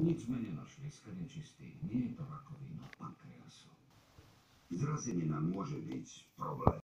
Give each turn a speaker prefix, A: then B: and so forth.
A: Nič sme nenašli z čistý. Nie je to rakovina pankreasu.
B: Zrazenina môže byť problém.